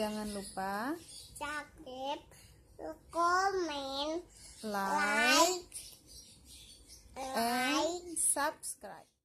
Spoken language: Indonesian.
Jangan lupa subscribe, comment, like, like, and subscribe.